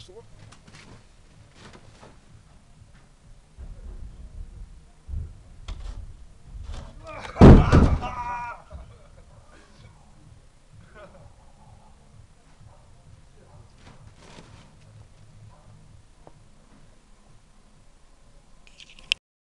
Festival.